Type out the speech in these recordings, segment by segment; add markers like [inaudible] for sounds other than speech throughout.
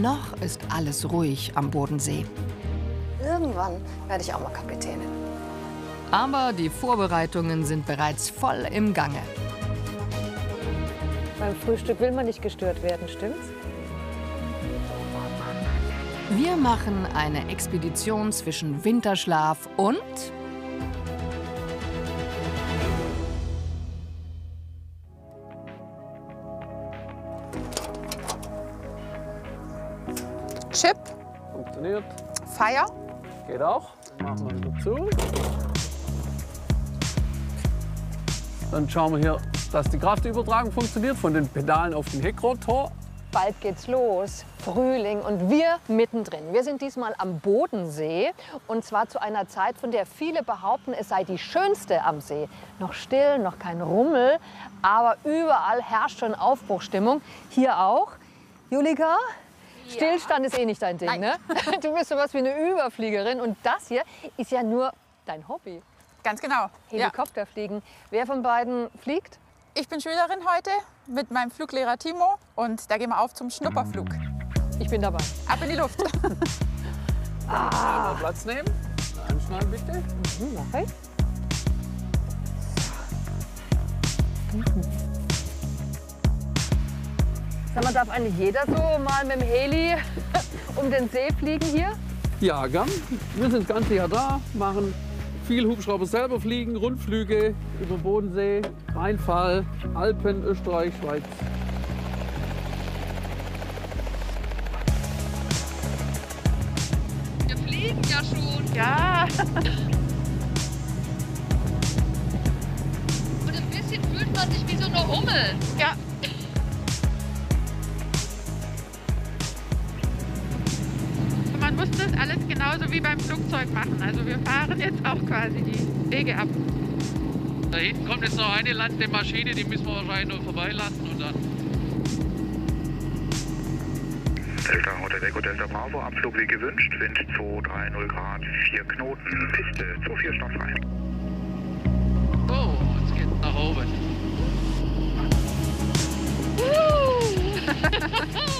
Noch ist alles ruhig am Bodensee. Irgendwann werde ich auch mal Kapitänin. Aber die Vorbereitungen sind bereits voll im Gange. Beim Frühstück will man nicht gestört werden, stimmt's? Wir machen eine Expedition zwischen Winterschlaf und Funktioniert. Feier. Geht auch. Machen wir wieder zu. Dann schauen wir hier, dass die Kraftübertragung funktioniert von den Pedalen auf den Heckrotor. Bald geht's los. Frühling und wir mittendrin. Wir sind diesmal am Bodensee und zwar zu einer Zeit, von der viele behaupten, es sei die schönste am See. Noch still, noch kein Rummel, aber überall herrscht schon Aufbruchstimmung. Hier auch. Julika, Stillstand ist eh nicht dein Ding, ne? [laughs] Du bist sowas wie eine Überfliegerin und das hier ist ja nur dein Hobby. Ganz genau. Ja. Helikopterfliegen. Wer von beiden fliegt? Ich bin Schülerin heute mit meinem Fluglehrer Timo und da gehen wir auf zum Schnupperflug. Ich bin dabei. Ab in die Luft. [laughs] Einmal Platz nehmen. Anschnallen bitte. Hm, mach ich. Sag mal, darf eigentlich jeder so mal mit dem Heli [laughs] um den See fliegen hier? Ja, gern. Wir sind das ganze Jahr da, machen viel Hubschrauber selber fliegen, Rundflüge über Bodensee, Rheinfall, Alpen, Österreich, Schweiz. wir fliegen ja schon. Ja. [laughs] Und ein bisschen fühlt man sich wie so eine Hummel. Ja. Muss das alles genauso wie beim Flugzeug machen. Also wir fahren jetzt auch quasi die Wege ab. Da hinten kommt jetzt noch eine landende Maschine, die müssen wir wahrscheinlich nur vorbeilassen und dann. Delta Hotel Echo Delta Bravo, Abflug wie gewünscht, Wind 230 Grad, 4 Knoten, Piste 24 startfrei. Oh, jetzt geht nach oben. [laughs]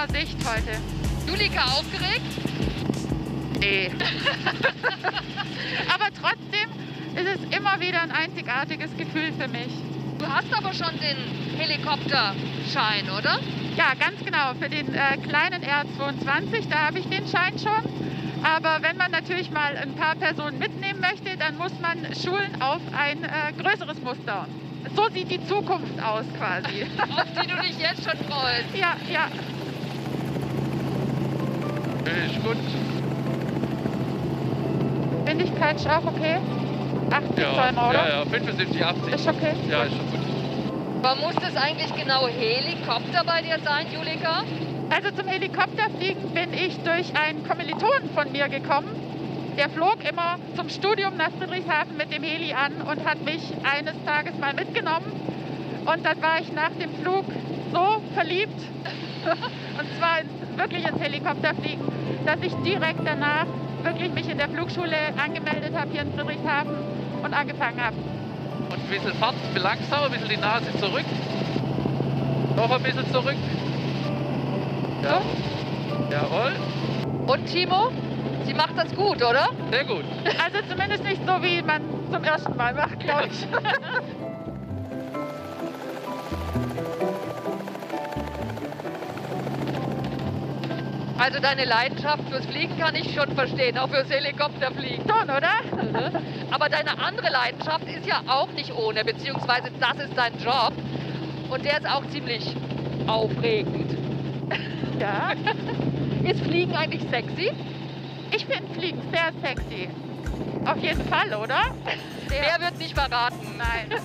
Hammer Sicht heute. Julika aufgeregt? Nee. [laughs] aber trotzdem ist es immer wieder ein einzigartiges Gefühl für mich. Du hast aber schon den Helikopterschein, oder? Ja, ganz genau. Für den äh, kleinen R22, da habe ich den Schein schon. Aber wenn man natürlich mal ein paar Personen mitnehmen möchte, dann muss man schulen auf ein äh, größeres Muster. So sieht die Zukunft aus quasi. [laughs] Auf die du dich jetzt schon freust. ja, ja. Ist gut. Geschwindigkeit ist auch okay. 80 Ja, wir, oder? ja, ja, 75, 80. Ist okay. Ja, ist schon gut. Aber muss das eigentlich genau Helikopter bei dir sein, Julika? Also zum Helikopterfliegen bin ich durch einen Kommilitonen von mir gekommen. Der flog immer zum Studium nach Friedrichshafen mit dem Heli an und hat mich eines Tages mal mitgenommen. Und dann war ich nach dem Flug so verliebt, [laughs] und zwar ins, wirklich ins Helikopterfliegen, dass ich direkt danach wirklich mich in der Flugschule angemeldet habe hier in Friedrichshafen und angefangen habe. Und ein bisschen Fahrt, ein bisschen langsamer, ein bisschen die Nase zurück. Noch ein bisschen zurück. Ja. Jawohl. Und Timo? Sie macht das gut, oder? Sehr gut. Also zumindest nicht so, wie man zum ersten Mal macht, glaube ich. [laughs] Also deine Leidenschaft fürs Fliegen kann ich schon verstehen, auch fürs Helikopterfliegen. Schon, oder? Aber deine andere Leidenschaft ist ja auch nicht ohne, beziehungsweise das ist dein Job. Und der ist auch ziemlich aufregend. Ja. Ist Fliegen eigentlich sexy? Ich finde Fliegen sehr sexy. Auf jeden Fall, oder? Wer wird nicht verraten? Nein.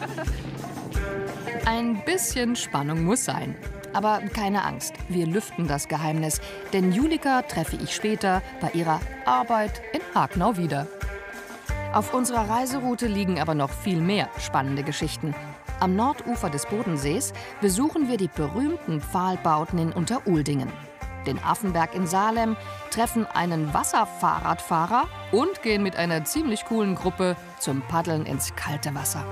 Ein bisschen Spannung muss sein. Aber keine Angst, wir lüften das Geheimnis. Denn Julika treffe ich später bei ihrer Arbeit in Hagnau wieder. Auf unserer Reiseroute liegen aber noch viel mehr spannende Geschichten. Am Nordufer des Bodensees besuchen wir die berühmten Pfahlbauten in Unteruldingen. Den Affenberg in Salem, treffen einen Wasserfahrradfahrer und gehen mit einer ziemlich coolen Gruppe zum Paddeln ins kalte Wasser.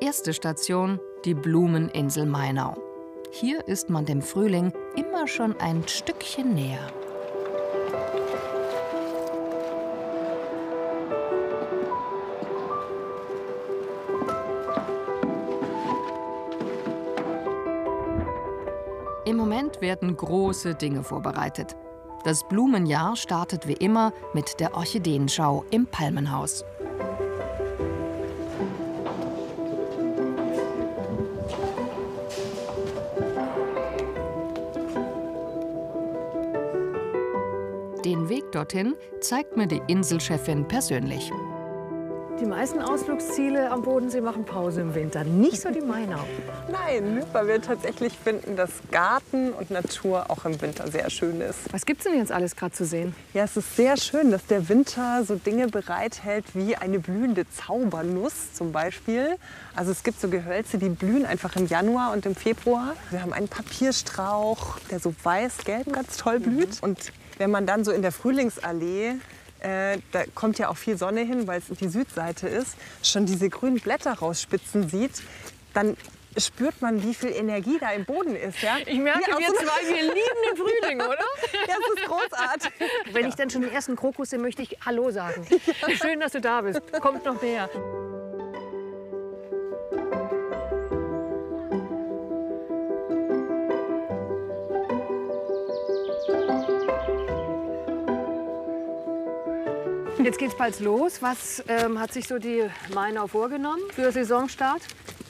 Erste Station, die Blumeninsel Mainau. Hier ist man dem Frühling immer schon ein Stückchen näher. Im Moment werden große Dinge vorbereitet. Das Blumenjahr startet wie immer mit der Orchideenschau im Palmenhaus. Dorthin zeigt mir die Inselchefin persönlich. Die meisten Ausflugsziele am Bodensee machen Pause im Winter, nicht so die Mainau. Nein, weil wir tatsächlich finden, dass Garten und Natur auch im Winter sehr schön ist. Was gibt's denn jetzt alles gerade zu sehen? Ja, es ist sehr schön, dass der Winter so Dinge bereithält wie eine blühende Zaubernuss zum Beispiel. Also es gibt so Gehölze, die blühen einfach im Januar und im Februar. Wir haben einen Papierstrauch, der so weiß-gelb ganz toll blüht. Und wenn man dann so in der Frühlingsallee äh, da kommt ja auch viel Sonne hin, weil es die Südseite ist, schon diese grünen Blätter rausspitzen sieht, dann spürt man, wie viel Energie da im Boden ist. Ja? Ich merke, wir so- zwei, wir lieben den Frühling, oder? [laughs] Ja, das ist großartig. Wenn ich dann schon den ersten Krokus sehe, möchte ich Hallo sagen. [laughs] Schön, dass du da bist. Kommt noch mehr. Jetzt geht's bald los. Was ähm, hat sich so die Mainau vorgenommen für Saisonstart?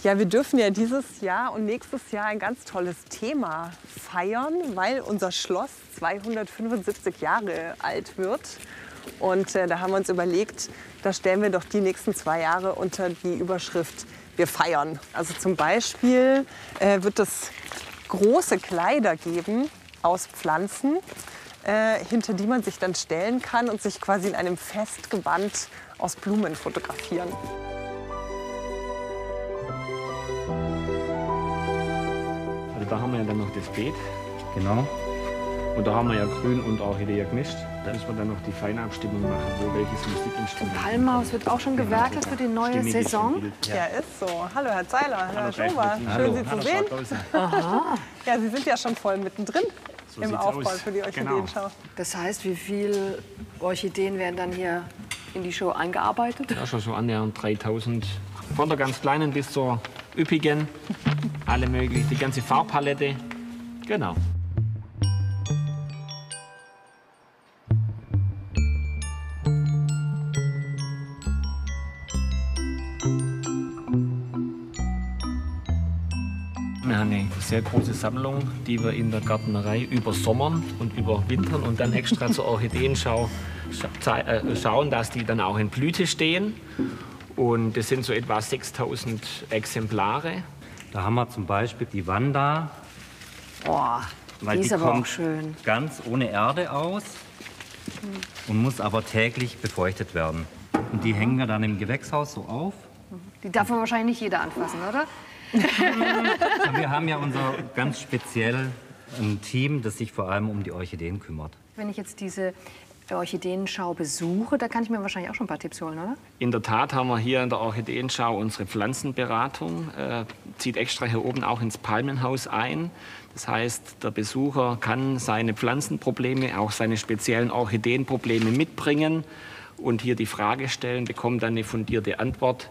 Ja, wir dürfen ja dieses Jahr und nächstes Jahr ein ganz tolles Thema feiern, weil unser Schloss 275 Jahre alt wird. Und äh, da haben wir uns überlegt, da stellen wir doch die nächsten zwei Jahre unter die Überschrift Wir feiern. Also zum Beispiel äh, wird es große Kleider geben aus Pflanzen, äh, hinter die man sich dann stellen kann und sich quasi in einem Festgewand aus Blumen fotografieren. Also da haben wir ja dann noch das Beet. Genau. Und da haben wir ja Grün und Orchidee gemischt. Da müssen wir dann noch die Feinabstimmung machen, wo welches Musikinstrument. Palmhaus wird auch schon gewerkelt für die neue Stimmiges Saison. Bild. Ja, ist so. Hallo, Herr Zeiler, Herr gleich Schober. Schön, Hallo. Sie zu Hallo, sehen. Ja, Sie sind ja schon voll mittendrin So im Aufbau aus. für die Orchideenschau. Das heißt, wie viele Orchideen werden dann hier in die Show eingearbeitet? Ja, schon so annähernd 3000. Von der ganz kleinen bis zur üppigen. Alle möglich, die ganze Farbpalette. Genau. Sehr große Sammlung, die wir in der Gärtnerei übersommern und überwintern und dann extra zur Orchideenschau scha äh, schauen, dass die dann auch in Blüte stehen. Und das sind so etwa 6000 Exemplare. Da haben wir zum Beispiel die Wanda, Boah, weil die die, ist aber auch kommt schön. ganz ohne Erde aus und muss aber täglich befeuchtet werden. Und die hängen wir dann im Gewächshaus so auf. Die darf man wahrscheinlich nicht jeder anfassen, oder? Und [laughs] wir haben ja unser ganz speziell ein Team, das sich vor allem um die Orchideen kümmert. Wenn ich jetzt diese Orchideenschau besuche, da kann ich mir wahrscheinlich auch schon ein paar Tipps holen, oder? In der Tat haben wir hier in der Orchideenschau unsere Pflanzenberatung, äh, zieht extra hier oben auch ins Palmenhaus ein. Das heißt, der Besucher kann seine Pflanzenprobleme, auch seine speziellen Orchideenprobleme mitbringen und hier die Frage stellen, bekommt dann eine fundierte Antwort.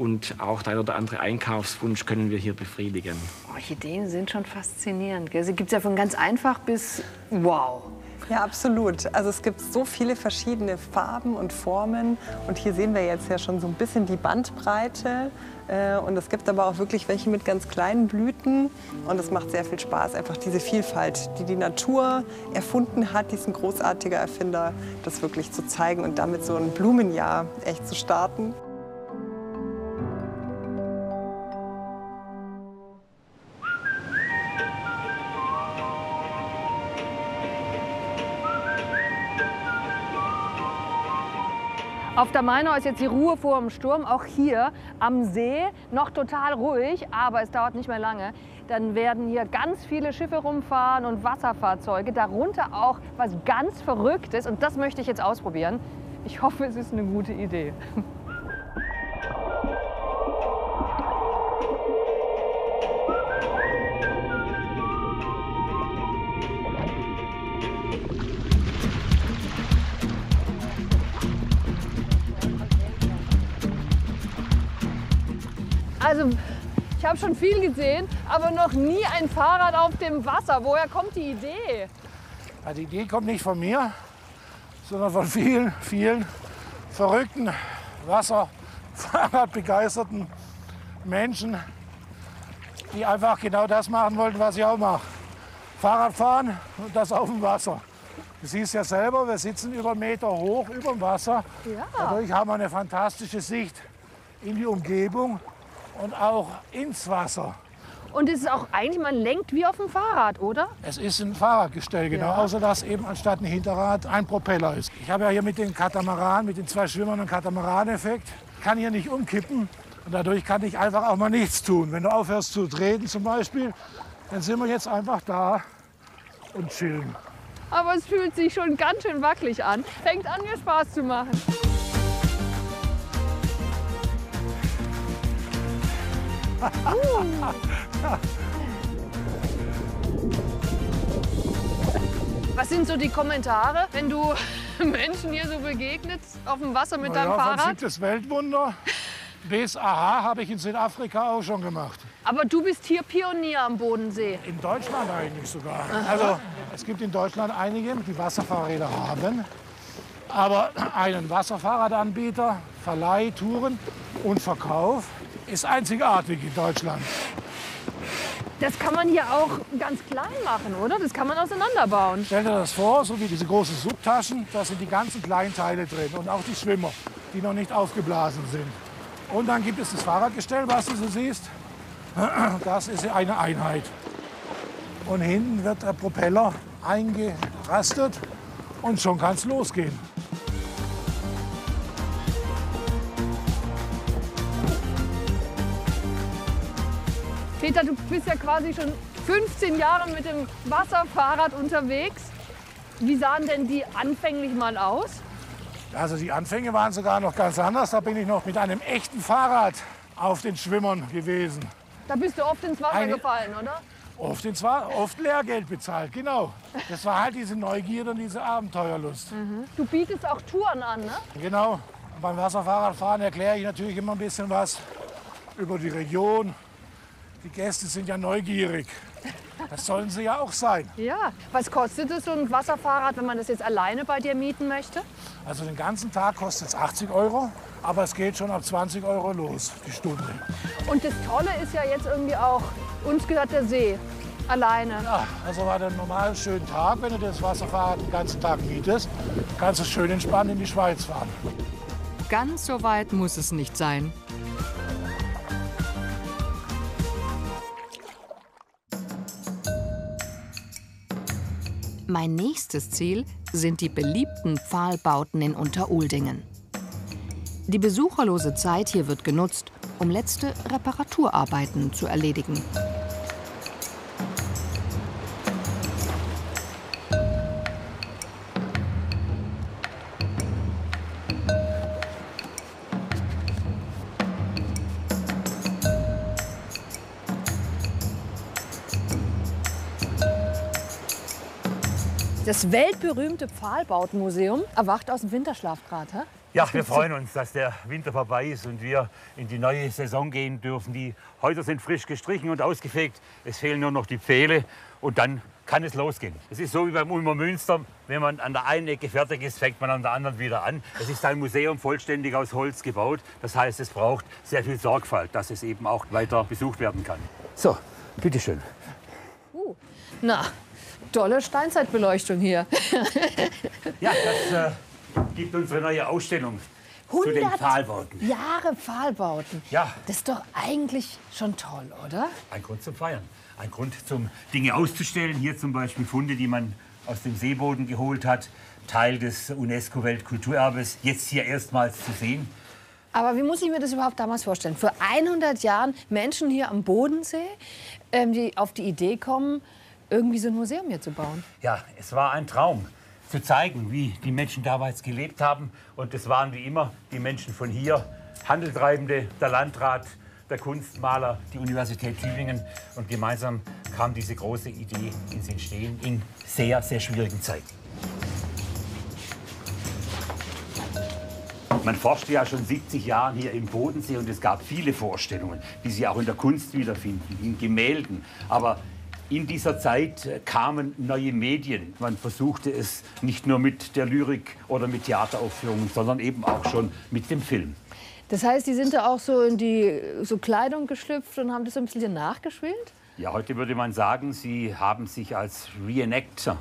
Und auch der ein oder andere Einkaufswunsch können wir hier befriedigen. Orchideen sind schon faszinierend. gell? Sie gibt es ja von ganz einfach bis wow. Ja, absolut. Also es gibt so viele verschiedene Farben und Formen. Und hier sehen wir jetzt ja schon so ein bisschen die Bandbreite. Äh, Und es gibt aber auch wirklich welche mit ganz kleinen Blüten. Und es macht sehr viel Spaß, einfach diese Vielfalt, die die Natur erfunden hat, diesen großartiger Erfinder, das wirklich zu zeigen und damit so ein Blumenjahr echt zu starten. Auf der Mainau ist jetzt die Ruhe vor dem Sturm, auch hier am See noch total ruhig, aber es dauert nicht mehr lange. Dann werden hier ganz viele Schiffe rumfahren und Wasserfahrzeuge, darunter auch was ganz Verrücktes und das möchte ich jetzt ausprobieren. Ich hoffe, es ist eine gute Idee. [laughs] habe schon viel gesehen, aber noch nie ein Fahrrad auf dem Wasser. Woher kommt die Idee? Ja, die Idee kommt nicht von mir, sondern von vielen, vielen verrückten Wasserfahrradbegeisterten Menschen, die einfach genau das machen wollten, was ich auch mache. Fahrrad fahren und das auf dem Wasser. Du siehst ja selber, wir sitzen über einen Meter hoch über dem Wasser. Ja. Dadurch haben wir eine fantastische Sicht in die Umgebung und auch ins Wasser. Und es ist auch eigentlich, man lenkt wie auf dem Fahrrad, oder? Es ist ein Fahrradgestell, genau, Ja. außer dass eben anstatt ein Hinterrad ein Propeller ist. Ich habe ja hier mit den Katamaran, mit den zwei Schwimmern einen Katamaran-Effekt. Kann hier nicht umkippen und dadurch kann ich einfach auch mal nichts tun. Wenn du aufhörst zu treten zum Beispiel, dann sind wir jetzt einfach da und chillen. Aber es fühlt sich schon ganz schön wackelig an. Fängt an, mir Spaß zu machen. Was sind so die Kommentare, wenn du [laughs] Menschen hier so begegnest auf dem Wasser mit deinem ja, Von Fahrrad? siebtes Weltwunder bis Aha habe ich in Südafrika auch schon gemacht. Aber du bist hier Pionier am Bodensee. In Deutschland eigentlich sogar. Also es gibt in Deutschland einige, die Wasserfahrräder haben. Aber einen Wasserfahrradanbieter, Verleih, Touren und Verkauf ist einzigartig in Deutschland. Das kann man hier auch ganz klein machen, oder? Das kann man auseinanderbauen. Stell dir das vor, so wie diese großen Subtaschen, da sind die ganzen kleinen Teile drin und auch die Schwimmer, die noch nicht aufgeblasen sind. Und dann gibt es das Fahrradgestell, was du so siehst. [clears throat] Das ist eine Einheit. Und hinten wird der Propeller eingerastet und schon kann es losgehen. Peter, du bist ja quasi schon 15 Jahre mit dem Wasserfahrrad unterwegs. Wie sahen denn die anfänglich mal aus? Also die Anfänge waren sogar noch ganz anders. Da bin ich noch mit einem echten Fahrrad auf den Schwimmern gewesen. Da bist du oft ins Wasser Eine- gefallen, oder? Oft, und zwar oft Lehrgeld bezahlt, genau. Das war halt diese Neugierde und diese Abenteuerlust. Du bietest auch Touren an, ne? Genau. Und beim Wasserfahrradfahren erkläre ich natürlich immer ein bisschen was über die Region. Die Gäste sind ja neugierig. Das sollen sie ja auch sein. Ja. Was kostet es so ein Wasserfahrrad, wenn man das jetzt alleine bei dir mieten möchte? Also den ganzen Tag kostet es 80 Euro, aber es geht schon ab 20 Euro los, die Stunde. Und das Tolle ist ja jetzt irgendwie auch, uns gehört der See. Alleine. Ja, also war der normal schönen Tag, wenn du das Wasserfahrrad den ganzen Tag mietest, kannst du schön entspannt in die Schweiz fahren. Ganz so weit muss es nicht sein. Mein nächstes Ziel sind die beliebten Pfahlbauten in Unteruldingen. Die besucherlose Zeit hier wird genutzt, um letzte Reparaturarbeiten zu erledigen. Das weltberühmte Pfahlbautenmuseum erwacht aus dem Winterschlaf gerade. Ja, wir freuen uns, dass der Winter vorbei ist und wir in die neue Saison gehen dürfen. Die Häuser sind frisch gestrichen und ausgefegt. Es fehlen nur noch die Pfähle und dann kann es losgehen. Es ist so wie beim Ulmer Münster. Wenn man an der einen Ecke fertig ist, fängt man an der anderen wieder an. Es ist ein Museum vollständig aus Holz gebaut. Das heißt, es braucht sehr viel Sorgfalt, dass es eben auch weiter besucht werden kann. So, bitteschön. Uh, na, tolle Steinzeitbeleuchtung hier. [laughs] Ja, das äh, gibt unsere neue Ausstellung zu den 100 Pfahlbauten. Jahre Pfahlbauten. Ja. Das ist doch eigentlich schon toll, oder? Ein Grund zum Feiern. Ein Grund zum Dinge auszustellen. Hier zum Beispiel Funde, die man aus dem Seeboden geholt hat. Teil des UNESCO-Weltkulturerbes. Jetzt hier erstmals zu sehen. Aber wie muss ich mir das überhaupt damals vorstellen? Vor 100 Jahren Menschen hier am Bodensee, ähm, die auf die Idee kommen, irgendwie so ein Museum hier zu bauen. Ja, es war ein Traum, zu zeigen, wie die Menschen damals gelebt haben. Und es waren wie immer die Menschen von hier, Handeltreibende, der Landrat, der Kunstmaler, die Universität Tübingen. Und gemeinsam kam diese große Idee ins Entstehen in sehr, sehr schwierigen Zeiten. Man forschte ja schon 70 Jahre hier im Bodensee und es gab viele Vorstellungen, die Sie auch in der Kunst wiederfinden, in Gemälden. Aber in dieser Zeit äh, kamen neue Medien. Man versuchte es nicht nur mit der Lyrik oder mit Theateraufführungen, sondern eben auch schon mit dem Film. Das heißt, die sind da auch so in die so Kleidung geschlüpft und haben das so ein bisschen nachgespielt? Ja, heute würde man sagen, Sie haben sich als Reenactor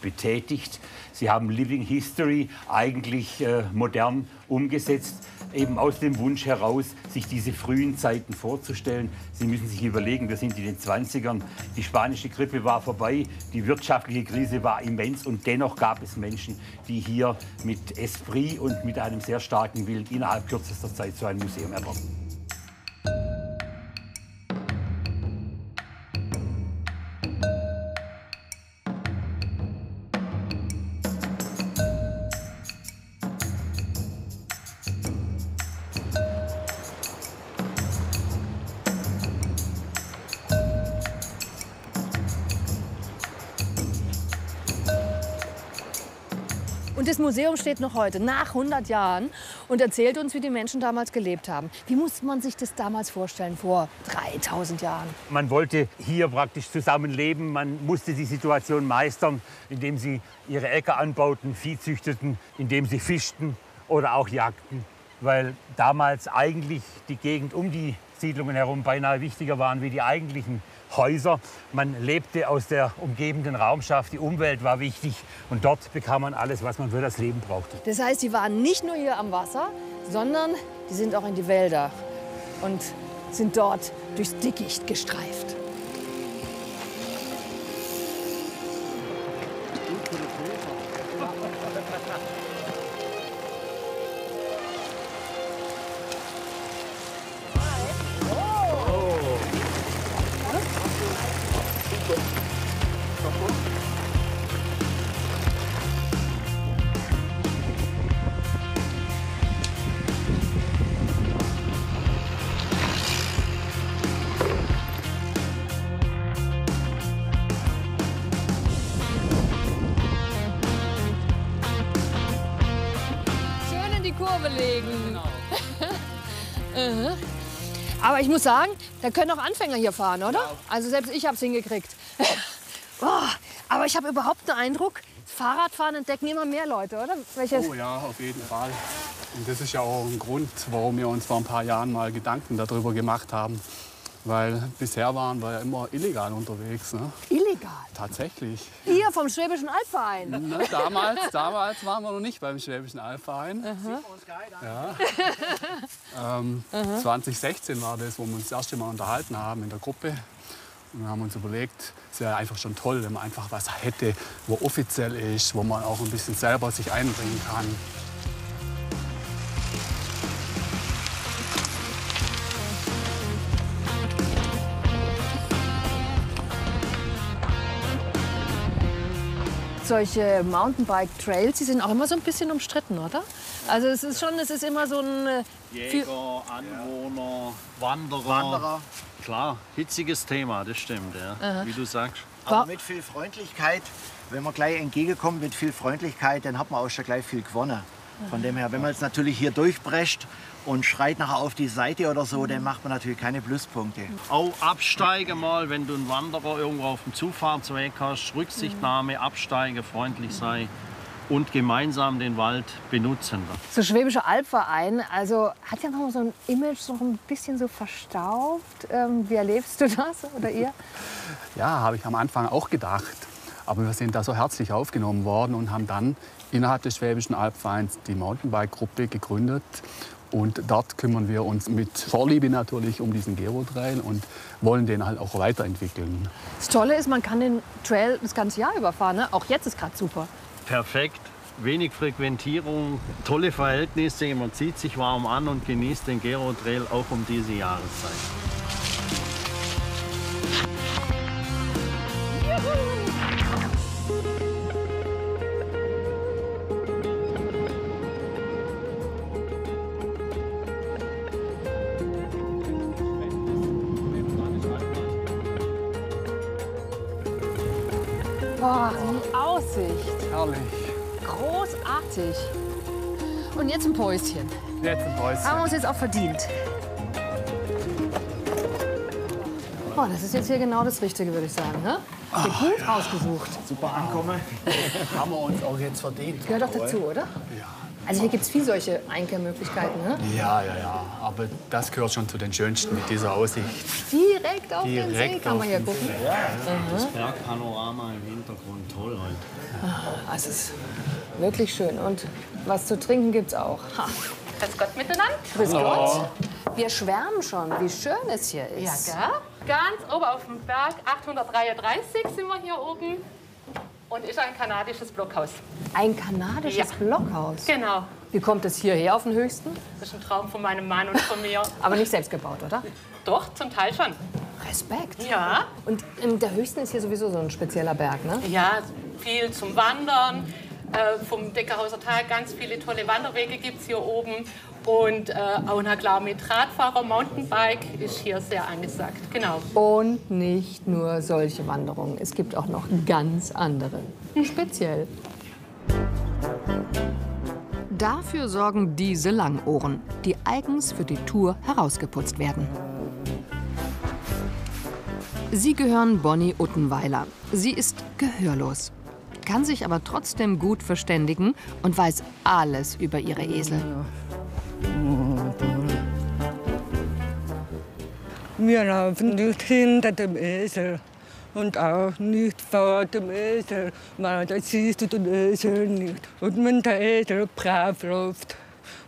betätigt. Sie haben Living History eigentlich äh, modern umgesetzt, eben aus dem Wunsch heraus, sich diese frühen Zeiten vorzustellen. Sie müssen sich überlegen, wir sind in den 20ern, die spanische Grippe war vorbei, die wirtschaftliche Krise war immens und dennoch gab es Menschen, die hier mit Esprit und mit einem sehr starken Willen innerhalb kürzester Zeit so ein Museum erbauten. Museum steht noch heute, nach 100 Jahren, und erzählt uns, wie die Menschen damals gelebt haben. Wie muss man sich das damals vorstellen, vor 3000 Jahren? Man wollte hier praktisch zusammenleben. Man musste die Situation meistern, indem sie ihre Äcker anbauten, Vieh züchteten, indem sie fischten oder auch jagten. Weil damals eigentlich die Gegend um die Siedlungen herum beinahe wichtiger waren wie die eigentlichen Häuser. Man lebte aus der umgebenden Raumschaft, die Umwelt war wichtig und dort bekam man alles, was man für das Leben brauchte. Das heißt, die waren nicht nur hier am Wasser, sondern die sind auch in die Wälder und sind dort durchs Dickicht gestreift. Sagen, da können auch Anfänger hier fahren, oder? Also selbst ich habe es hingekriegt. Boah, [laughs] aber ich habe überhaupt den Eindruck, Fahrradfahren entdecken immer mehr Leute, oder? Welches? Oh ja, auf jeden Fall. Und das ist ja auch ein Grund, warum wir uns vor ein paar Jahren mal Gedanken darüber gemacht haben. Weil bisher waren wir ja immer illegal unterwegs. Ne? Illegal? Tatsächlich. Hier vom Schwäbischen Albverein. Ne, damals, damals waren wir noch nicht beim Schwäbischen Albverein. Ja. Ähm, Aha. 2016 war das, wo wir uns das erste Mal unterhalten haben in der Gruppe. Und wir haben uns überlegt, es wäre einfach schon toll, wenn man einfach was hätte, wo offiziell ist, wo man auch ein bisschen selber sich einbringen kann. Solche Mountainbike-Trails, die sind auch immer so ein bisschen umstritten, oder? Also es ist schon, es ist immer so ein... äh, Jäger, Anwohner, Wanderer. Wanderer. Klar, hitziges Thema, das stimmt, ja. Aha. Wie du sagst. Aber mit viel Freundlichkeit, wenn man gleich entgegenkommt mit viel Freundlichkeit, dann hat man auch schon gleich viel gewonnen. Von dem her, wenn man jetzt natürlich hier durchbrecht und schreit nachher auf die Seite oder so, dann macht man natürlich keine Pluspunkte. Auch absteigen mal, wenn du einen Wanderer irgendwo auf dem Zufahrtsweg hast. Rücksichtnahme, absteigen, freundlich sein und gemeinsam den Wald benutzen. So Schwäbischer Albverein, also hat ja noch so ein Image, so ein bisschen so verstaubt. Ähm, wie erlebst du das oder ihr? [laughs] Ja, habe ich am Anfang auch gedacht. Aber wir sind da so herzlich aufgenommen worden und haben dann innerhalb des Schwäbischen Albvereins die Mountainbike-Gruppe gegründet. Und dort kümmern wir uns mit Vorliebe natürlich um diesen Gero-Trail und wollen den halt auch weiterentwickeln. Das Tolle ist, man kann den Trail das ganze Jahr überfahren. Ne? Auch jetzt ist gerade super. Perfekt. Wenig Frequentierung, tolle Verhältnisse. Man zieht sich warm an und genießt den Gero Trail auch um diese Jahreszeit. Boah, Herrlich. Großartig. Und jetzt ein Päuschen. Jetzt ein Päuschen. Haben wir uns jetzt auch verdient. Oh, das ist jetzt hier genau das Richtige, würde ich sagen. Ne? Ihr gut ausgesucht. Super ankommen. [laughs] Haben wir uns auch jetzt verdient. Gehört doch dazu, oder? Ja. Also hier gibt es viele solche Einkehrmöglichkeiten, ne? Ja, ja, ja. Aber das gehört schon zu den schönsten mit dieser Aussicht. Direkt auf den See Direkt kann auf man hier gucken. See. Ja, Das. Bergpanorama im Hintergrund, toll heute. Ah, Es ist wirklich schön. Und was zu trinken gibt's auch. Ha. Grüß Gott miteinander. Grüß Gott. Wir schwärmen schon, wie schön es hier Ja, ist. gell? Ganz oben auf dem Berg, 833 sind wir hier oben. Und ist ein kanadisches Blockhaus. Ein kanadisches Ja. Blockhaus. Genau. Wie kommt es hierher auf den höchsten? Das ist ein Traum von meinem Mann und von mir. [laughs] Aber nicht selbst gebaut, oder? Doch, zum Teil schon. Respekt. Ja. Und ähm, der höchsten ist hier sowieso so ein spezieller Berg, ne? Ja, viel zum Wandern. Äh, vom Deckerhauser Tal ganz viele tolle Wanderwege gibt es hier oben. Und äh, auch na klar mit Radfahrer, Mountainbike ist hier sehr angesagt. Genau. Und nicht nur solche Wanderungen. Es gibt auch noch ganz andere. Speziell. Dafür sorgen diese Langohren, die eigens für die Tour herausgeputzt werden. Sie gehören Bonnie Uttenweiler. Sie ist gehörlos, kann sich aber trotzdem gut verständigen und weiß alles über ihre Esel. Wir laufen nicht hinter dem Esel und auch nicht vor dem Esel, weil da siehst du den Esel nicht. Und wenn der Esel brav läuft,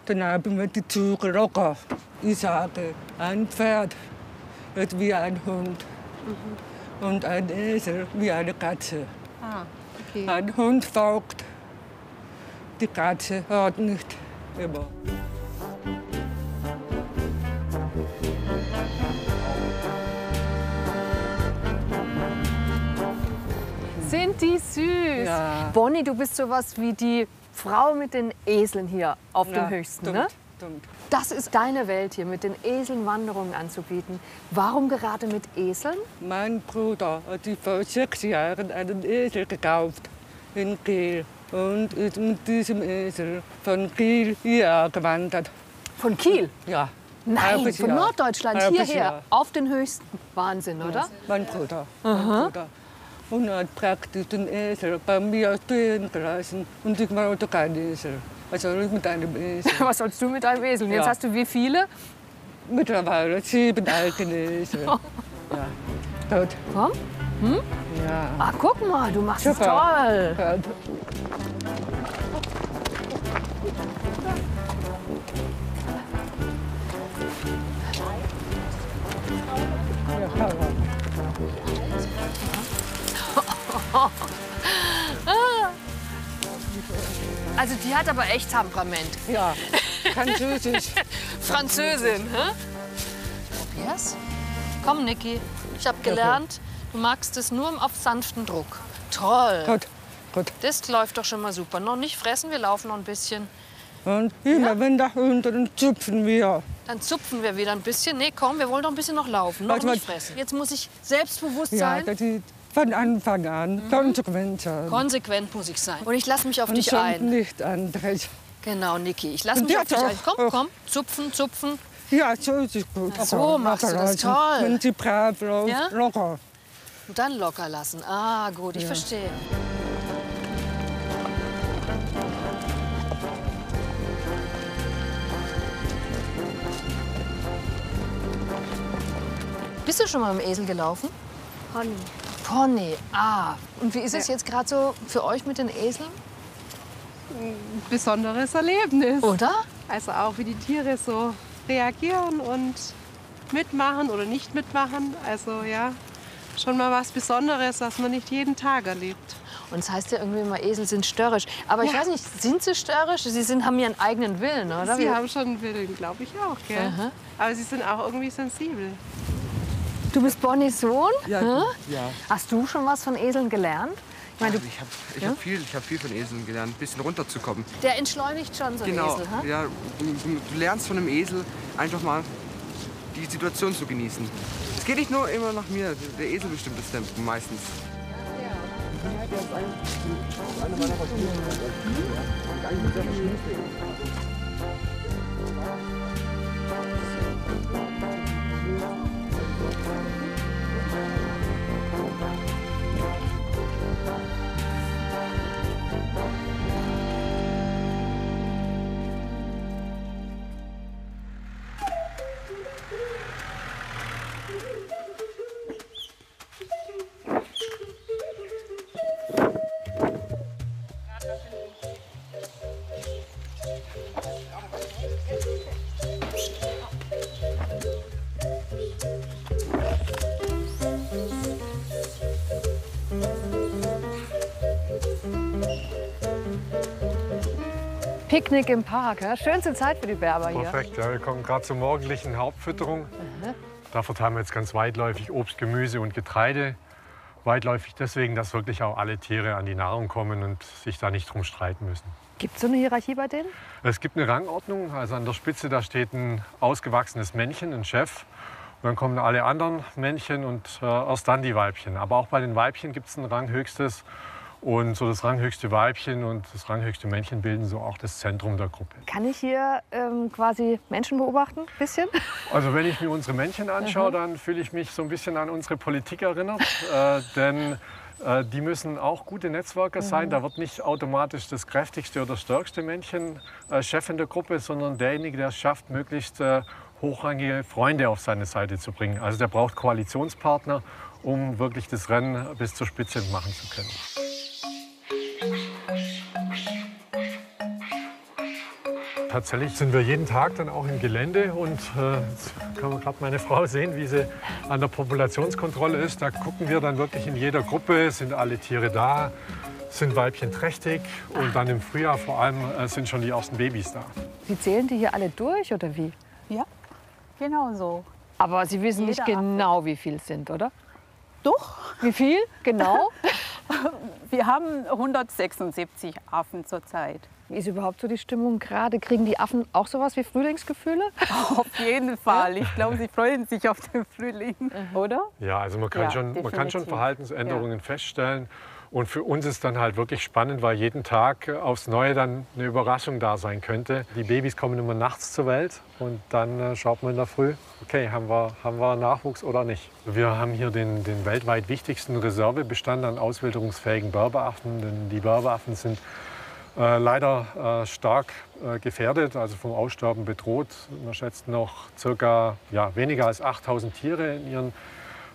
dann haben wir die Züge locker. Ich sage, ein Pferd ist wie ein Hund und ein Esel wie eine Katze. Ah, okay. Ein Hund folgt, die Katze hört nicht immer. Sind die süß? Ja. Bonnie, du bist sowas wie die Frau mit den Eseln hier auf Ja, dem höchsten, stimmt, ne? stimmt. Das ist deine Welt hier, mit den Eseln Wanderungen anzubieten. Warum gerade mit Eseln? Mein Bruder hat vor sechs Jahren einen Esel gekauft in Kiel und ist mit diesem Esel von Kiel hierher gewandert. Von Kiel? Ja. Nein, von. Norddeutschland hierher, auf den höchsten. Wahnsinn, oder? Mein Bruder. Mein Bruder. Und hat praktisch den Esel bei mir stehen gelassen. Und ich wollte keinen Esel. Also nicht mit einem Esel. [laughs] Was sollst du mit deinem Esel? Und Jetzt Ja. hast du wie viele? Mittlerweile sieben alte Esel. [laughs] ja. Gut. Komm. Hm? Ja. Ah, guck mal, du machst es Super. toll. Ja. [laughs] Also die hat aber echt Temperament. Ja, Französisch. [laughs] Französin, hä? Probier's? Komm, Niki. Ich habe gelernt, du magst es nur auf sanften Druck. Toll. Gut, gut. Das läuft doch schon mal super. Noch nicht fressen, wir laufen noch ein bisschen. Und immer wenn da unten dann zupfen wir. Dann zupfen wir wieder ein bisschen. Nee, komm, wir wollen doch ein bisschen noch laufen, noch Warte nicht fressen. Jetzt muss ich selbstbewusst Ja, sein. Von Anfang an konsequent sein. Konsequent muss ich sein. Und ich lasse mich auf Und dich ein. nicht anderes. Genau, Niki. Ich lasse mich auf dich auch. ein. Komm, komm. Zupfen, zupfen. Ja, so ist es gut. Ach so, machst du das toll. Wenn sie brav läuft, Ja? locker. Und dann locker lassen. Ah, gut, ich Ja. verstehe. Bist du schon mal dem Esel gelaufen? Pony. Pony, ah. Und wie ist es jetzt gerade so für euch mit den Eseln? Ein besonderes Erlebnis. Oder? Also auch wie die Tiere so reagieren und mitmachen oder nicht mitmachen. Also ja, schon mal was Besonderes, was man nicht jeden Tag erlebt. Und es heißt ja irgendwie immer, Esel sind störrisch. Aber ich Ja. weiß nicht, sind sie störrisch? Sie sind, haben ihren eigenen Willen, oder? Sie Wie- haben schon einen Willen, glaube ich auch. Gell? Aha. Aber sie sind auch irgendwie sensibel. Du bist Bonnys Sohn? Ja, hm? ja. Hast du schon was von Eseln gelernt? Ich, meine, ich habe ja? hab viel, hab viel von Eseln gelernt, ein bisschen runterzukommen. Der entschleunigt schon so ein genau, Esel, Genau. Ja, du lernst von einem Esel einfach mal die Situation zu genießen. Es geht nicht nur immer nach mir, der Esel bestimmt das Tempo meistens. Ja. Picknick im Park. Ja? Schönste Zeit für die Berber hier. Perfekt, ja, wir kommen gerade zur morgendlichen Hauptfütterung. Mhm. Da verteilen wir jetzt ganz weitläufig Obst, Gemüse und Getreide. Weitläufig deswegen, dass wirklich auch alle Tiere an die Nahrung kommen und sich da nicht drum streiten müssen. Gibt es so eine Hierarchie bei denen? Es gibt eine Rangordnung. Also an der Spitze da steht ein ausgewachsenes Männchen, ein Chef. Und dann kommen alle anderen Männchen und äh, erst dann die Weibchen. Aber auch bei den Weibchen gibt es ein ranghöchstes. Und so das ranghöchste Weibchen und das ranghöchste Männchen bilden so auch das Zentrum der Gruppe. Kann ich hier ähm, quasi Menschen beobachten? Bisschen? Also wenn ich mir unsere Männchen anschaue, Mhm. dann fühle ich mich so ein bisschen an unsere Politik erinnert. [laughs] äh, denn äh, die müssen auch gute Netzwerker sein. Mhm. Da wird nicht automatisch das kräftigste oder stärkste Männchen äh, Chef in der Gruppe, sondern derjenige, der es schafft, möglichst äh, hochrangige Freunde auf seine Seite zu bringen. Also der braucht Koalitionspartner, um wirklich das Rennen bis zur Spitze machen zu können. Tatsächlich sind wir jeden Tag dann auch im Gelände und äh, jetzt kann man gerade meine [laughs] Frau sehen, wie sie an der Populationskontrolle ist. Da gucken wir dann wirklich in jeder Gruppe, sind alle Tiere da, sind Weibchen trächtig und dann im Frühjahr vor allem äh, sind schon die ersten Babys da. Sie zählen die hier alle durch oder wie? Ja, genau so. Aber Sie wissen nicht Jeder genau, wie viel es sind, oder? Doch. Wie viel? Genau? [laughs] Wir haben 176 Affen zurzeit. Wie ist überhaupt so die Stimmung gerade? Kriegen die Affen auch sowas wie Frühlingsgefühle? [laughs] Auf jeden Fall. Ich glaube, sie freuen sich auf den Frühling, oder? Ja, also man kann, Ja, schon, man kann schon. Verhaltensänderungen feststellen. Und für uns ist dann halt wirklich spannend, weil jeden Tag äh, aufs Neue dann eine Überraschung da sein könnte. Die Babys kommen immer nachts zur Welt und dann äh, schaut man in der Früh, okay, haben wir, haben wir Nachwuchs oder nicht. Wir haben hier den, den weltweit wichtigsten Reservebestand an auswilderungsfähigen Berberaffen. Denn die Berberaffen sind äh, leider äh, stark äh, gefährdet, also vom Aussterben bedroht. Man schätzt noch circa ja, weniger als 8000 Tiere in ihren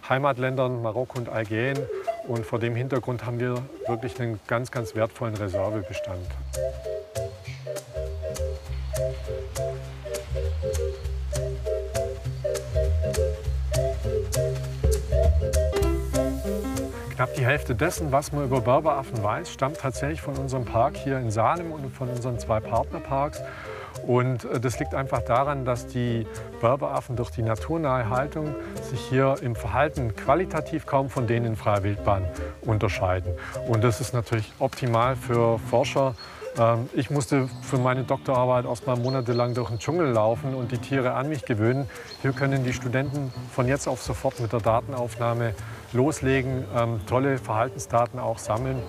Heimatländern Marokko und Algerien. Und vor dem Hintergrund haben wir wirklich einen ganz, ganz wertvollen Reservebestand. Knapp die Hälfte dessen, was man über Berberaffen weiß, stammt tatsächlich von unserem Park hier in Salem und von unseren zwei Partnerparks. Und äh, das liegt einfach daran, dass die Berberaffen durch die naturnahe Haltung sich hier im Verhalten qualitativ kaum von denen in freier Wildbahn unterscheiden. Und das ist natürlich optimal für Forscher. Ähm, Ich musste für meine Doktorarbeit erst mal monatelang durch den Dschungel laufen und die Tiere an mich gewöhnen. Hier können die Studenten von jetzt auf sofort mit der Datenaufnahme loslegen, ähm, tolle Verhaltensdaten auch sammeln.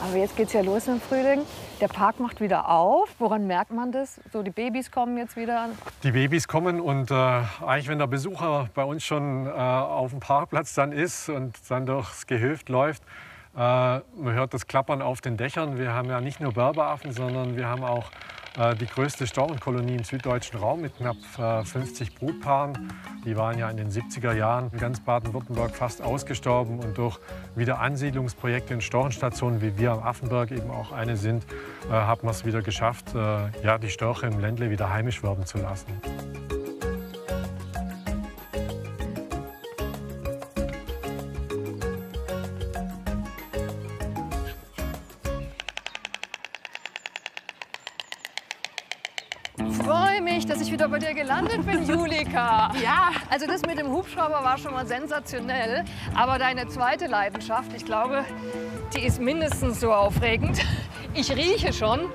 Aber jetzt geht's ja los im Frühling. Der Park macht wieder auf. Woran merkt man das? So, die Babys kommen jetzt wieder an. Die Babys kommen und äh, eigentlich, wenn der Besucher bei uns schon äh, auf dem Parkplatz dann ist und dann durchs Gehöft läuft, äh, man hört das Klappern auf den Dächern. Wir haben ja nicht nur Berberaffen, sondern wir haben auch die größte Storchenkolonie im süddeutschen Raum mit knapp äh, 50 Brutpaaren. Die waren ja in den 70er Jahren in ganz Baden-Württemberg fast ausgestorben und durch Wiederansiedlungsprojekte in Storchenstationen, wie wir am Affenberg eben auch eine sind, äh, hat man es wieder geschafft, äh, ja, die Störche im Ländle wieder heimisch werden zu lassen. Also das mit dem Hubschrauber war schon mal sensationell. Aber deine zweite Leidenschaft, ich glaube, die ist mindestens so aufregend. Ich rieche schon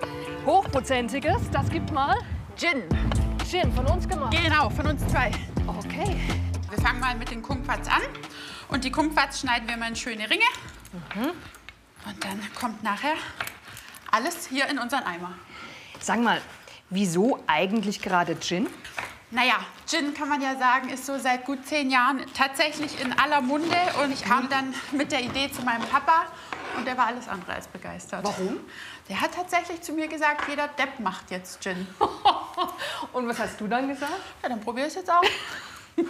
hochprozentiges. Das gibt mal Gin. Gin, von uns gemacht. Genau, von uns zwei. Okay. Wir fangen mal mit den Kumquats an. Und die Kumquats schneiden wir mal in schöne Ringe. Mhm. Und dann kommt nachher alles hier in unseren Eimer. Sag mal, wieso eigentlich gerade Gin? Naja, Gin kann man ja sagen, ist so seit gut zehn Jahren tatsächlich in aller Munde. Und ich kam dann mit der Idee zu meinem Papa und der war alles andere als begeistert. Warum? Der hat tatsächlich zu mir gesagt, jeder Depp macht jetzt Gin. [laughs] und was hast du dann gesagt? Ja, dann probier es jetzt auch. [laughs]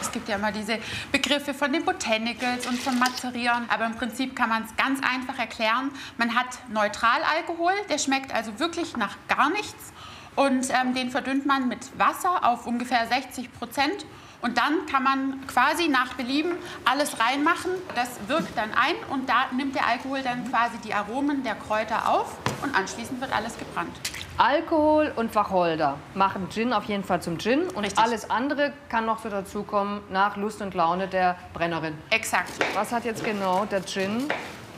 Es gibt ja immer diese Begriffe von den Botanicals und vom Mazerieren, aber im Prinzip kann man es ganz einfach erklären. Man hat Neutralalkohol, der schmeckt also wirklich nach gar nichts und ähm, den verdünnt man mit Wasser auf ungefähr 60 Prozent Und dann kann man quasi nach Belieben alles reinmachen. Das wirkt dann ein und da nimmt der Alkohol dann quasi die Aromen der Kräuter auf und anschließend wird alles gebrannt. Alkohol und Wacholder machen Gin auf jeden Fall zum Gin und alles andere kann noch so dazukommen nach Lust und Laune der Brennerin. Exakt. Was hat jetzt genau der Gin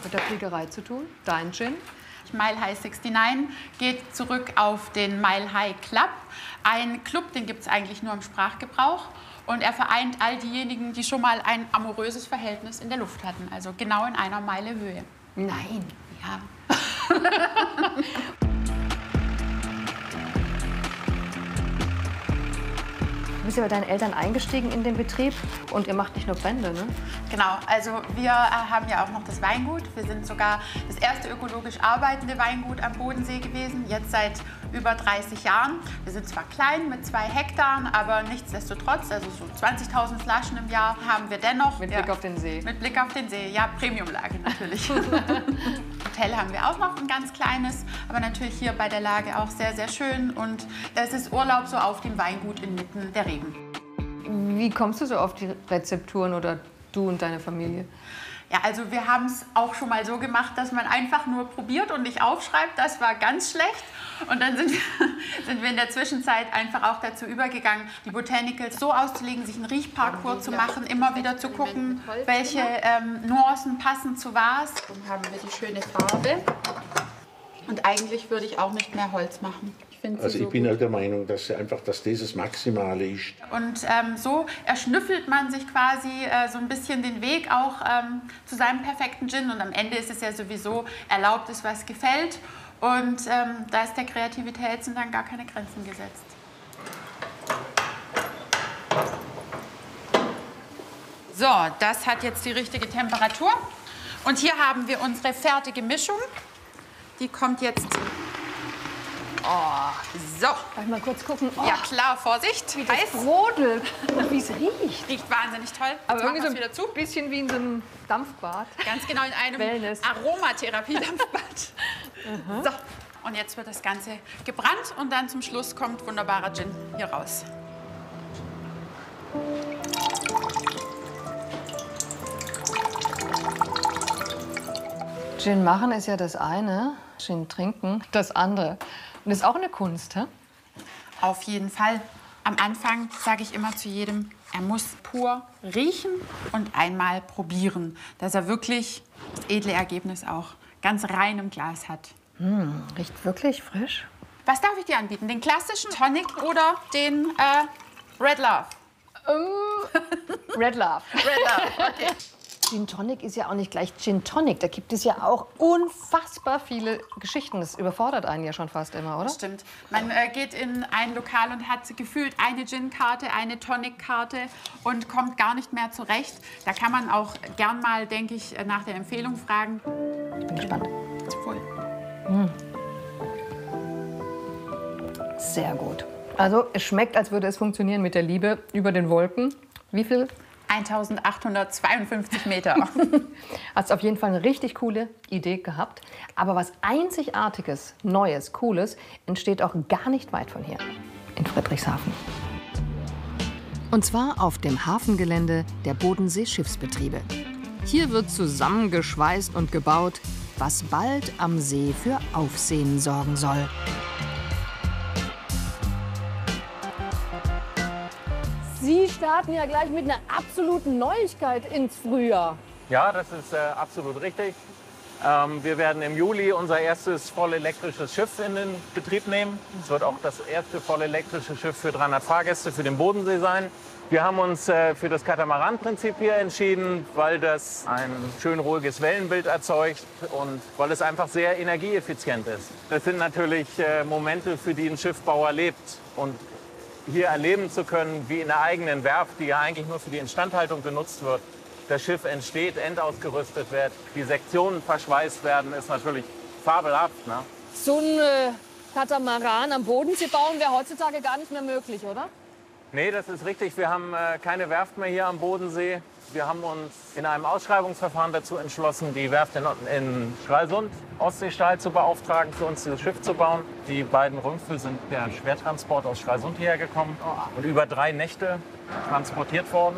mit der Fliegerei zu tun? Dein Gin? Mile High 69 geht zurück auf den Mile High Club. Ein Club, den gibt es eigentlich nur im Sprachgebrauch. Und er vereint all diejenigen, die schon mal ein amoröses Verhältnis in der Luft hatten. Also genau in einer Meile Höhe. Nein. Ja. [laughs] Du bist ja bei deinen Eltern eingestiegen in den Betrieb und ihr macht nicht nur Brände, ne? Genau, also wir äh, haben ja auch noch das Weingut. Wir sind sogar das erste ökologisch arbeitende Weingut am Bodensee gewesen, jetzt seit über 30 Jahren. Wir sind zwar klein mit zwei Hektaren, aber nichtsdestotrotz, also so 20.000 Flaschen im Jahr haben wir dennoch. Mit Blick auf den See. Mit Blick auf den See, ja, Premiumlage natürlich. [laughs] Hotel haben wir auch noch ein ganz kleines, aber natürlich hier bei der Lage auch sehr, sehr schön. Und es ist Urlaub so auf dem Weingut inmitten der Reben. Wie kommst du so auf die Rezepturen oder du und deine Familie? Ja, also wir haben es auch schon mal so gemacht, dass man einfach nur probiert und nicht aufschreibt. Das war ganz schlecht. Und dann sind wir, [laughs] sind wir in der Zwischenzeit einfach auch dazu übergegangen, die Botanicals so auszulegen, sich einen Riechparcours zu machen, immer wieder zu gucken, welche ähm, Nuancen passen zu was. Dann haben wir die schöne Farbe. Und eigentlich würde ich auch nicht mehr Holz machen. Finde Also so ich bin gut. halt der Meinung, dass einfach, dass dieses Maximale ist. Und ähm, so erschnüffelt man sich quasi äh, so ein bisschen den Weg auch ähm, zu seinem perfekten Gin. Und am Ende ist es ja sowieso erlaubt, ist was gefällt. Und ähm, da ist der Kreativität sind dann gar keine Grenzen gesetzt. So, das hat jetzt die richtige Temperatur. Und hier haben wir unsere fertige Mischung. Die kommt jetzt. Oh, so. Darf ich mal kurz gucken? Ja klar, Vorsicht. Wie das Heiß. brodelt. Wie es riecht. Riecht wahnsinnig toll. Aber Jetzt machen irgendwie so ein wieder zu. bisschen wie in so einem Dampfbad. Ganz genau in einem Wellness. Aromatherapie-Dampfbad. so, und jetzt wird das Ganze gebrannt und dann zum Schluss kommt wunderbarer Gin hier raus. Gin machen ist ja das eine, Gin trinken das andere. Und ist auch eine Kunst, hä? Auf jeden Fall. Am Anfang sage ich immer zu jedem, er muss pur riechen und einmal probieren, dass er wirklich das edle Ergebnis auch ganz rein im Glas hat. Hm, riecht wirklich frisch. Was darf ich dir anbieten? Den klassischen Tonic oder den äh, Red Love? Red Love. Red Love, okay. Gin Tonic ist ja auch nicht gleich Gin Tonic. Da gibt es ja auch unfassbar viele Geschichten. Das überfordert einen ja schon fast immer, oder? Das stimmt. Man äh, geht in ein Lokal und hat gefühlt eine Gin-Karte, eine Tonic-Karte und kommt gar nicht mehr zurecht. Da kann man auch gern mal, denke ich, nach der Empfehlung fragen. Ich bin gespannt. Voll. Sehr gut. Also es schmeckt, als würde es funktionieren mit der Liebe über den Wolken. Wie viel? 1852 Meter. [laughs] Hast auf jeden Fall eine richtig coole Idee gehabt. Aber was Einzigartiges, Neues, Cooles entsteht auch gar nicht weit von hier, in Friedrichshafen. Und zwar auf dem Hafengelände der Bodensee Schiffsbetriebe. Hier wird zusammengeschweißt und gebaut, was bald am See für Aufsehen sorgen soll. Sie starten ja gleich mit einer absoluten Neuigkeit ins Frühjahr. Ja, das ist äh, absolut richtig. Ähm, wir werden im Juli unser erstes voll elektrisches Schiff in den Betrieb nehmen. Es wird auch das erste voll elektrische Schiff für 300 Fahrgäste für den Bodensee sein. Wir haben uns äh, für das Katamaran-Prinzip hier entschieden, weil das ein schön ruhiges Wellenbild erzeugt und weil es einfach sehr energieeffizient ist. Das sind natürlich äh, Momente, für die ein Schiffbauer lebt. Und hier erleben zu können, wie in der eigenen Werft, die ja eigentlich nur für die Instandhaltung benutzt wird, das Schiff entsteht, endausgerüstet wird, die Sektionen verschweißt werden, ist natürlich fabelhaft. Ne? So ein äh, Katamaran am Bodensee bauen wäre heutzutage gar nicht mehr möglich, oder? Nee, das ist richtig. Wir haben äh, keine Werft mehr hier am Bodensee. Wir haben uns in einem Ausschreibungsverfahren dazu entschlossen, die Werft in, in Stralsund, Ostseestahl, zu beauftragen, für uns dieses Schiff zu bauen. Die beiden Rümpfe sind per Schwertransport aus Stralsund hierher gekommen und über drei Nächte transportiert worden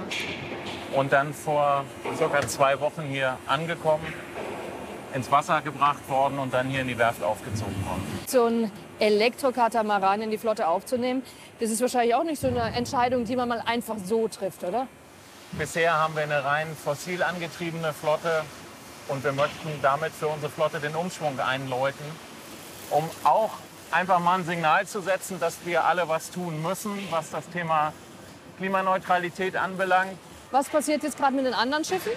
und dann vor circa zwei Wochen hier angekommen, ins Wasser gebracht worden und dann hier in die Werft aufgezogen worden. So ein Elektrokatamaran in die Flotte aufzunehmen, das ist wahrscheinlich auch nicht so eine Entscheidung, die man mal einfach so trifft, oder? Bisher haben wir eine rein fossil angetriebene Flotte und wir möchten damit für unsere Flotte den Umschwung einläuten, um auch einfach mal ein Signal zu setzen, dass wir alle was tun müssen, was das Thema Klimaneutralität anbelangt. Was passiert jetzt gerade mit den anderen Schiffen?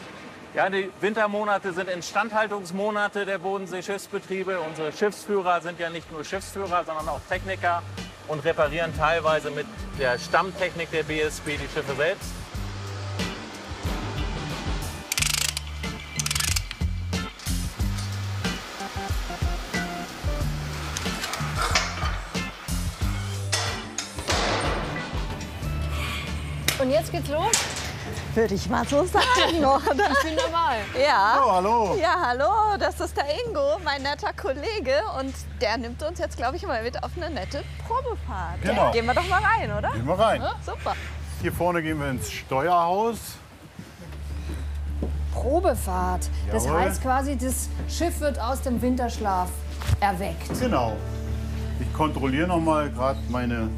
Ja, die Wintermonate sind Instandhaltungsmonate der Bodensee-Schiffsbetriebe. Unsere Schiffsführer sind ja nicht nur Schiffsführer, sondern auch Techniker und reparieren teilweise mit der Stammtechnik der BSB die Schiffe selbst. Und jetzt geht's los? Würde ich mal so sagen, oder? Ich bin dabei. Ja. Oh, hallo. Ja, hallo, das ist der Ingo, mein netter Kollege. Und der nimmt uns jetzt, glaube ich, mal mit auf eine nette Probefahrt. Genau. Gehen wir doch mal rein, oder? Gehen wir rein. Ja, super. Hier vorne gehen wir ins Steuerhaus. Probefahrt. Das Jawohl. heißt quasi, das Schiff wird aus dem Winterschlaf erweckt. Genau. Ich kontrolliere noch mal gerade meine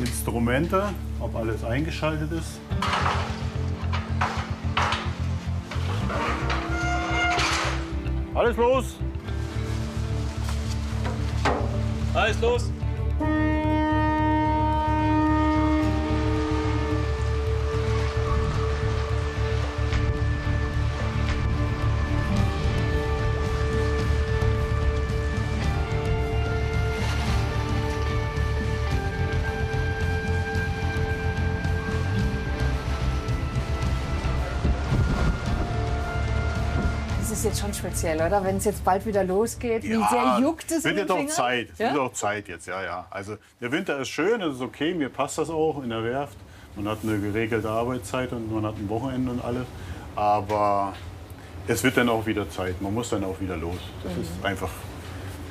Instrumente, ob alles eingeschaltet ist. Alles los! Alles los! Ist jetzt schon speziell, oder? Wenn es jetzt bald wieder losgeht, wie sehr juckt es wird in jetzt den auch Fingern? Zeit. Es Ja? wird auch Zeit jetzt, ja, ja. Also der Winter ist schön, es ist okay, mir passt das auch in der Werft. Man hat eine geregelte Arbeitszeit und man hat ein Wochenende und alles. Aber es wird dann auch wieder Zeit. Man muss dann auch wieder los. Das Mhm. ist einfach,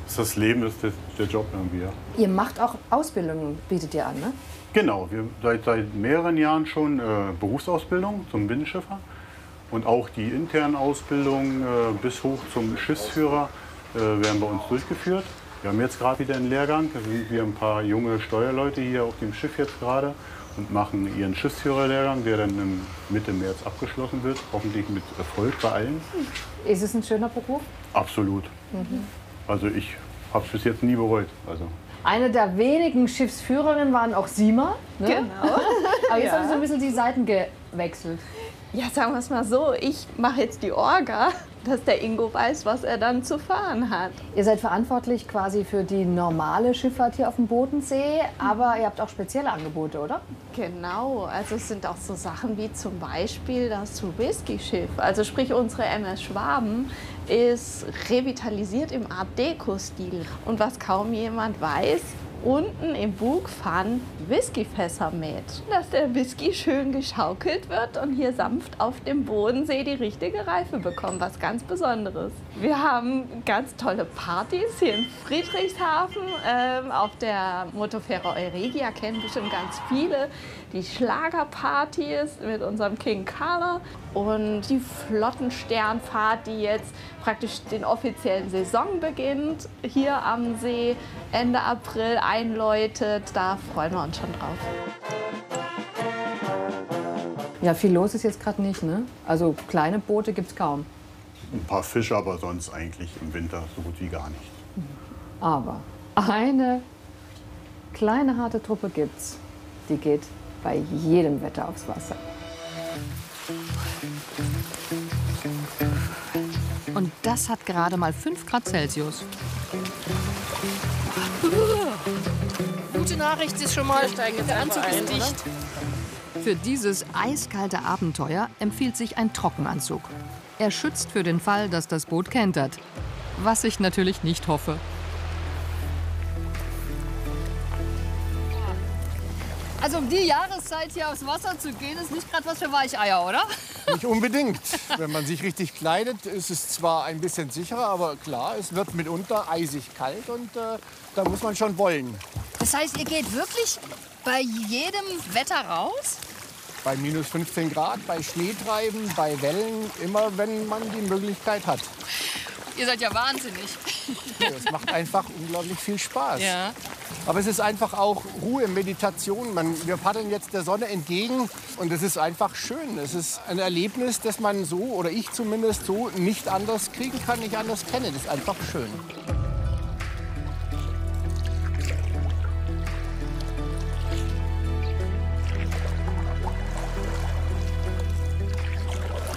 das ist das Leben, das ist der- der Job irgendwie. Ja. Ihr macht auch Ausbildungen, bietet ihr an, ne? Genau, wir seit, seit mehreren Jahren schon äh, Berufsausbildung zum Binnenschiffer und auch die internen Ausbildungen äh, bis hoch zum Schiffsführer äh, werden bei uns durchgeführt. Wir haben jetzt gerade wieder einen Lehrgang, da sind wir ein paar junge Steuerleute hier auf dem Schiff jetzt gerade und machen ihren Schiffsführerlehrgang, der dann im Mitte März abgeschlossen wird, hoffentlich mit Erfolg bei allen. Ist es ein schöner Beruf? Absolut. Mhm. Also ich habe es bis jetzt nie bereut. Also Eine der wenigen Schiffsführerinnen waren auch Sie mal. Ne? Genau. [laughs] Aber jetzt Ja. haben Sie so ein bisschen die Seiten gewechselt. Ja, sagen wir es mal so, ich mache jetzt die Orga, [laughs] dass der Ingo weiß, was er dann zu fahren hat. Ihr seid verantwortlich quasi für die normale Schifffahrt hier auf dem Bodensee, aber ihr habt auch spezielle Angebote, oder? Genau, also es sind auch so Sachen wie zum Beispiel das Whisky-Schiff. Also sprich unsere MS Schwaben ist revitalisiert im Art Deco-Stil. Und was kaum jemand weiß, unten im Bug fahren Whiskyfässer mit. Dass der Whisky schön geschaukelt wird und hier sanft auf dem Bodensee die richtige Reife bekommt. Was ganz Besonderes. Wir haben ganz tolle Partys hier in Friedrichshafen. Ähm, auf der Motofähre Euregia kennen bestimmt ganz viele. Die Schlagerpartys mit unserem King Carla und die Flottensternfahrt, die jetzt praktisch den offiziellen Saison beginnt, hier am See Ende April einläutet. Da freuen wir uns schon drauf. Ja, viel los ist jetzt gerade nicht, ne? Also kleine Boote gibt es kaum. Ein paar Fische, aber sonst eigentlich im Winter so gut wie gar nicht. Aber eine kleine harte Truppe gibt's. Die geht bei jedem Wetter aufs Wasser. Und das hat gerade mal 5 Grad Celsius. Gute Nachricht ist schon mal, der Anzug ist dicht. Für dieses eiskalte Abenteuer empfiehlt sich ein Trockenanzug. Er schützt für den Fall, dass das Boot kentert. Was ich natürlich nicht hoffe. Also um die Jahreszeit hier aufs Wasser zu gehen, ist nicht gerade was für Weicheier, oder? Nicht unbedingt. [laughs] Wenn man sich richtig kleidet, ist es zwar ein bisschen sicherer, aber klar, es wird mitunter eisig kalt und äh, da muss man schon wollen. Das heißt, ihr geht wirklich bei jedem Wetter raus? Bei minus 15 Grad, bei Schneetreiben, bei Wellen, immer wenn man die Möglichkeit hat. Ihr seid ja wahnsinnig. Es macht einfach unglaublich viel Spaß. Ja. Aber es ist einfach auch Ruhe, Meditation. Man, wir paddeln jetzt der Sonne entgegen und es ist einfach schön. Es ist ein Erlebnis, das man so, oder ich zumindest so, nicht anders kriegen kann, nicht anders kenne. Das ist einfach schön.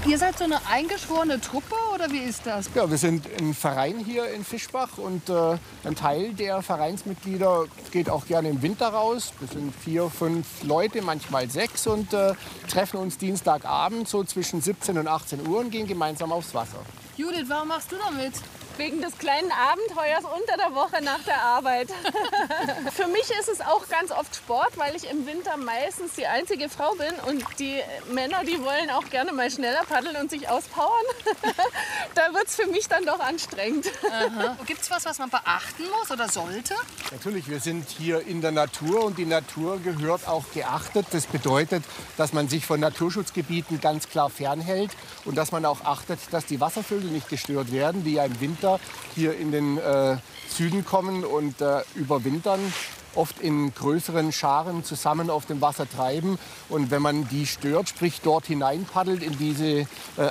Ihr seid so eine eingeschworene Truppe oder wie ist das? Ja, wir sind ein Verein hier in Fischbach und äh, ein Teil der Vereinsmitglieder geht auch gerne im Winter raus. Wir sind vier, fünf Leute, manchmal sechs und äh, treffen uns Dienstagabend so zwischen 17 und 18 Uhr und gehen gemeinsam aufs Wasser. Judith, warum machst du da mit? Wegen des kleinen Abenteuers unter der Woche nach der Arbeit. [laughs] Für mich ist es auch ganz oft Sport, weil ich im Winter meistens die einzige Frau bin und die Männer, die wollen auch gerne mal schneller paddeln und sich auspowern. [laughs] da wird es für mich dann doch anstrengend. Gibt es was, was man beachten muss oder sollte? Natürlich, wir sind hier in der Natur und die Natur gehört auch geachtet. Das bedeutet, dass man sich von Naturschutzgebieten ganz klar fernhält und dass man auch achtet, dass die Wasservögel nicht gestört werden, die ja im Winter hier in den äh, Süden kommen und äh, überwintern oft in größeren Scharen zusammen auf dem Wasser treiben. Und wenn man die stört, sprich dort hineinpaddelt in diese äh,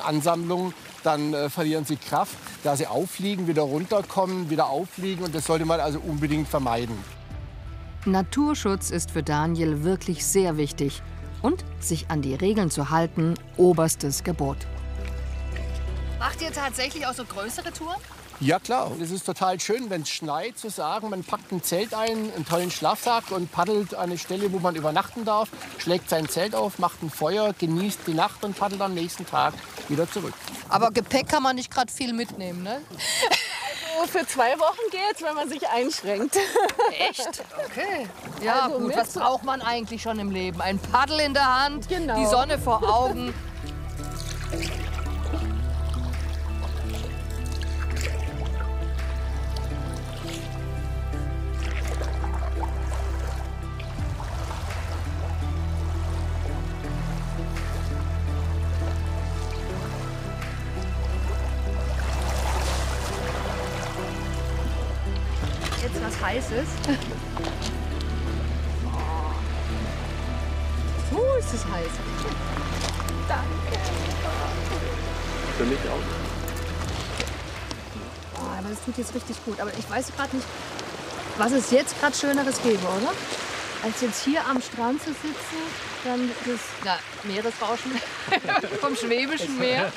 Ansammlung, dann äh, verlieren sie Kraft, da sie auffliegen, wieder runterkommen, wieder auffliegen. Und das sollte man also unbedingt vermeiden. Naturschutz ist für Daniel wirklich sehr wichtig. Und sich an die Regeln zu halten, oberstes Gebot. Macht ihr tatsächlich auch so größere Touren? Ja klar, es ist total schön, wenn es schneit, zu sagen, man packt ein Zelt ein, einen tollen Schlafsack und paddelt an eine Stelle, wo man übernachten darf, schlägt sein Zelt auf, macht ein Feuer, genießt die Nacht und paddelt am nächsten Tag wieder zurück. Aber Gepäck kann man nicht gerade viel mitnehmen, ne? Also für zwei Wochen geht's, wenn man sich einschränkt. Echt? Okay. Ja, Also gut, was braucht man eigentlich schon im Leben? Ein Paddel in der Hand, Genau. die Sonne vor Augen. Jetzt was Heißes. So ist es heiß. Danke. Für mich auch. Oh, aber das tut jetzt richtig gut. Aber ich weiß gerade nicht, was es jetzt gerade Schöneres gäbe, oder? Als jetzt hier am Strand zu sitzen, dann das na, Meeresrauschen [laughs] vom Schwäbischen Meer.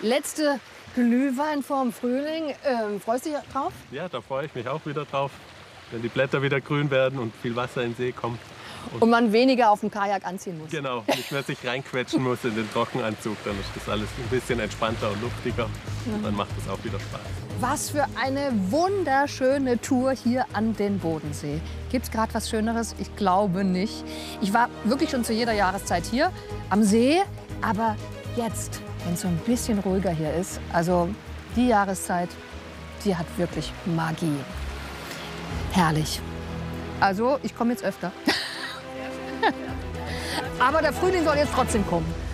Letzte Glühwein vorm Frühling. Ähm, freust du dich drauf? Ja, da freue ich mich auch wieder drauf, wenn die Blätter wieder grün werden und viel Wasser in den See kommt. Und man weniger auf dem Kajak anziehen muss. Genau, nicht mehr sich reinquetschen muss in den Trockenanzug, dann ist das alles ein bisschen entspannter und luftiger. Und dann macht es auch wieder Spaß. Was für eine wunderschöne Tour hier an den Bodensee. Gibt es gerade was Schöneres? Ich glaube nicht. Ich war wirklich schon zu jeder Jahreszeit hier am See, aber jetzt, wenn es so ein bisschen ruhiger hier ist, also die Jahreszeit, die hat wirklich Magie. Herrlich. Also, ich komme jetzt öfter. [laughs] aber der Frühling soll jetzt trotzdem kommen.